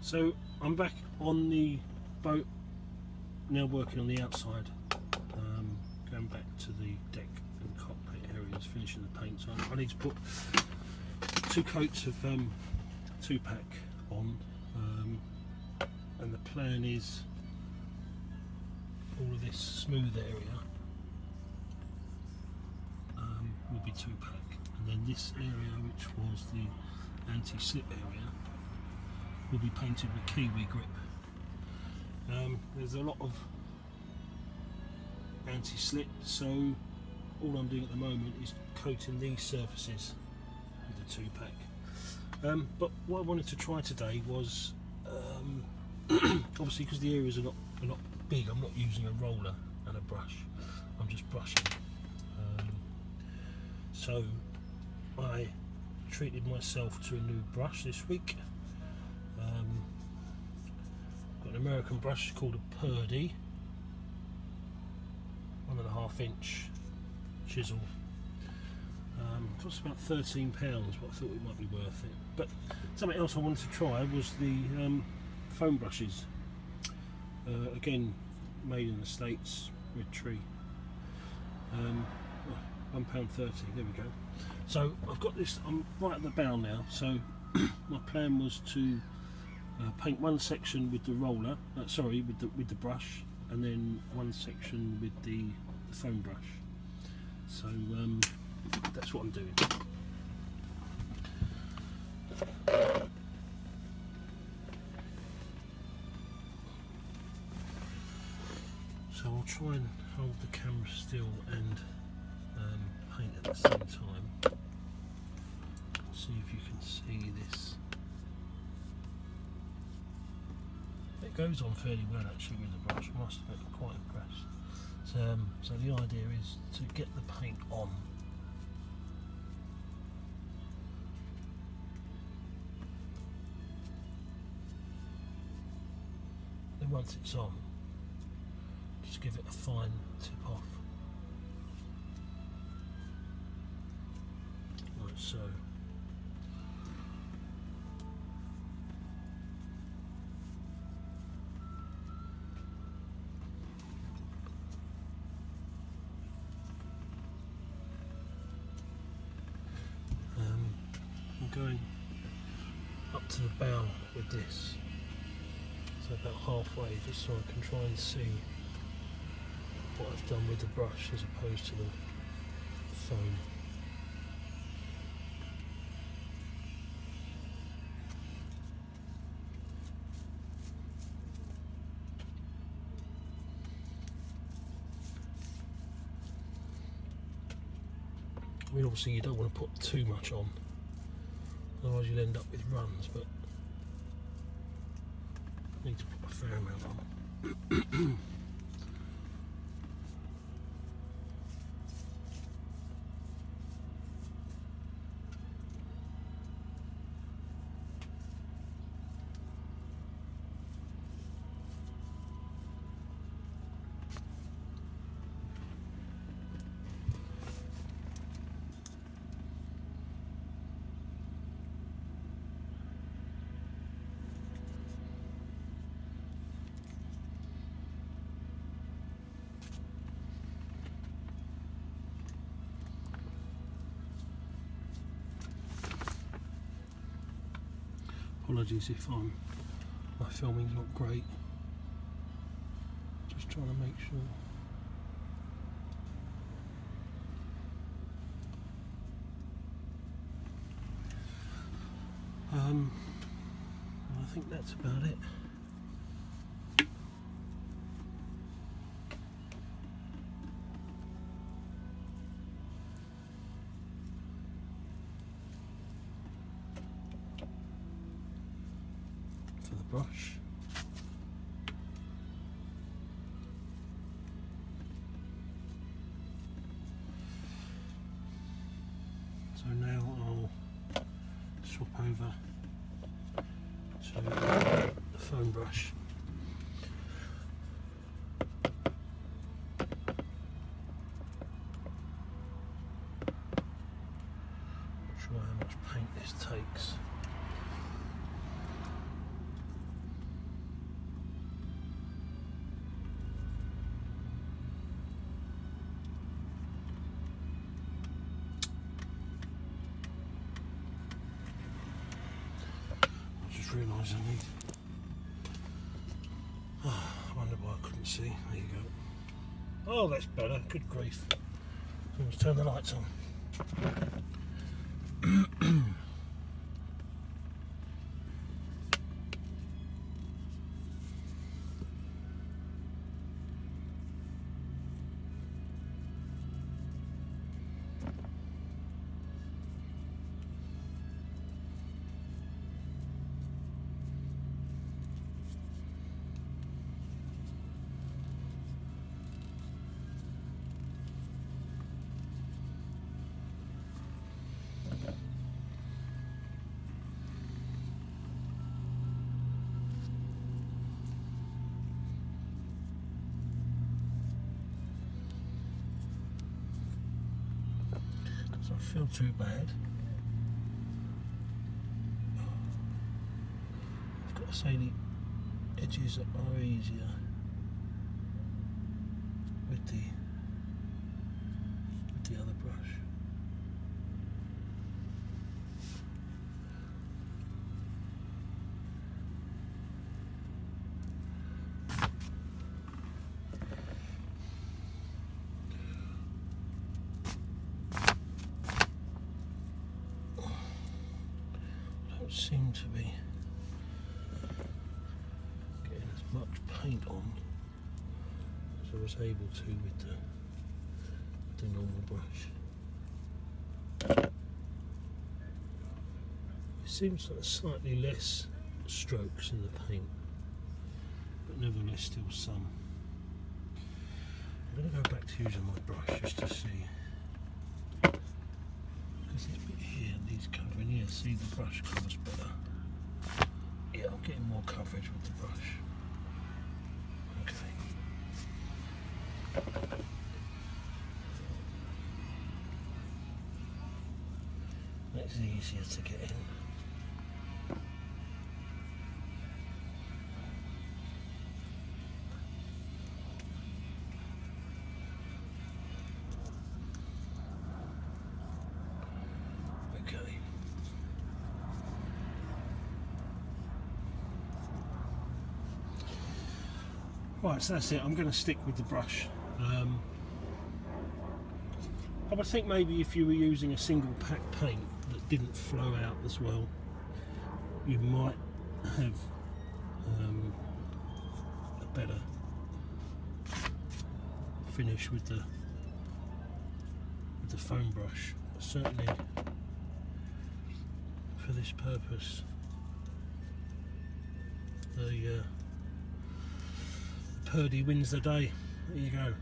So I'm back on the boat, now working on the outside, um, going back to the deck and cockpit areas, finishing the paint. So I need to put two coats of um, two pack on, um, and the plan is all of this smooth area um, will be two pack, and then this area, which was the anti-slip area, will be painted with KiwiGrip. Um, there's a lot of anti-slip, so all I'm doing at the moment is coating these surfaces with the two pack. Um, but what I wanted to try today was, um, obviously because the areas are not, are not big, I'm not using a roller and a brush, I'm just brushing. Um, so I treated myself to a new brush this week. American brush called a Purdy, one and a half inch chisel. Um, cost about thirteen pounds, but I thought it might be worth it. But something else I wanted to try was the um, foam brushes. Uh, again, made in the States, Red Tree. Um, pound thirty. There we go. So I've got this. I'm right at the bow now. So my plan was to uh, paint one section with the roller. Uh, sorry, with the with the brush, and then one section with the, the foam brush. So um, that's what I'm doing. So I'll try and hold the camera still and um, paint at the same time. See if you can see this. Goes on fairly well actually with the brush, I must admit I'm quite impressed. So, um, so the idea is to get the paint on. Then once it's on just give it a fine tip off. Like so um, I'm going up to the bow with this so about halfway just so I can try and see what I've done with the brush as opposed to the foam. I mean obviously you don't want to put too much on otherwise you'll end up with runs but need to put a fair amount on. Apologies if I'm my filming's not great. Just trying to make sure. Um, I think that's about it. Brush. So now I'll swap over to the foam brush. Sure how much paint this takes. Just realised I need. Oh, I wonder why I couldn't see. There you go. Oh, that's better. Good grief. Let's turn the lights on. doesn't feel too bad. I've got to say the edges are easier with the with the other brush. don't seem to be getting as much paint on as I was able to with the, with the normal brush. It seems like slightly less strokes in the paint, but nevertheless still some. I'm going to go back to using my brush just to see because this bit here needs covering. Yeah, see the brush covers better. Yeah, I'm getting more coverage with the brush. Okay. That's easier to get in. Right, so that's it. I'm going to stick with the brush. Um, I would think maybe if you were using a single pack paint that didn't flow out as well, you might have um, a better finish with the with the foam brush. Certainly for this purpose, the uh, Purdy wins the day. There you go.